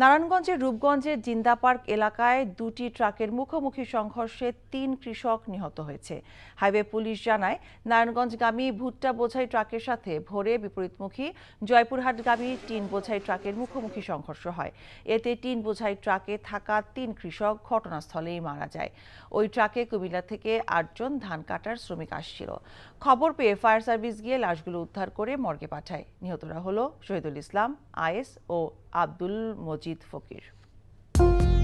নারায়ণগঞ্জের রূপগঞ্জের জিন্দা পার্ক এলাকায় দুটি ট্রাকের মুখোমুখি সংঘর্ষে তিন কৃষক নিহত হয়েছে। হাইওয়ে পুলিশ জানায়, নারায়ণগঞ্জগামী ভুট্টা বোঝাই ট্রাকের সাথে ভোরে বিপরীতমুখী, জয়পুরহাটগামী টিন বোঝাই ট্রাকের মুখোমুখি সংঘর্ষ হয়। এতে টিন বোঝাই ট্রাকে থাকা তিন কৃষক ঘটনাস্থলেই মারা যায়। ওই ট্রাকে কুমিল্লা থেকে আটজন ধান কাটার শ্রমিক আসছিল। খবর পেয়ে ফায়ার সার্ভিস গিয়ে লাশগুলো উদ্ধার করে মর্গে পাঠায়। নিহতরা হল শহীদুল ইসলাম আয়েস ও আব্দুল মজিদ। अजीत फकर।